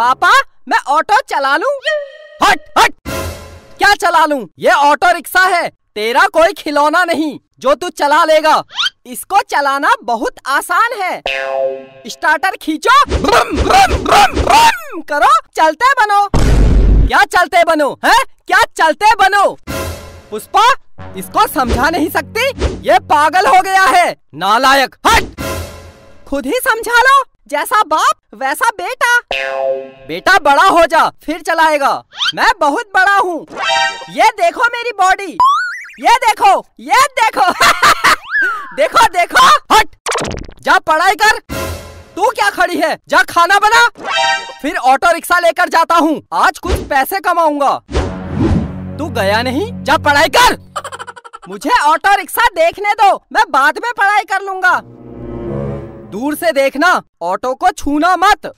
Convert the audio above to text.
पापा, मैं ऑटो चला लूँ। हट हट। क्या चला लूँ? ये ऑटो रिक्शा है। तेरा कोई खिलौना नहीं, जो तू चला लेगा। इसको चलाना बहुत आसान है। स्टार्टर खींचो। करो। चलते बनो। क्या चलते बनो, है? क्या चलते बनो? पुष्पा, इसको समझा नहीं सकती? ये पागल हो गया है। नालायक, हट। खुद ही समझा लो। जैसा बाप, वैसा बेटा। बेटा बड़ा हो जा, फिर चलाएगा। मैं बहुत बड़ा हूँ। ये देखो मेरी बॉडी ये देखो ये देखो। देखो देखो। हट। जा पढ़ाई कर। तू क्या खड़ी है? जा खाना बना। फिर ऑटो रिक्शा लेकर जाता हूँ। आज कुछ पैसे कमाऊँगा। तू गया नहीं? जा पढ़ाई कर। मुझे ऑटो रिक्शा देखने दो। मैं बाद में पढ़ाई कर लूँगा। दूर से देखना। ऑटो को छूना मत।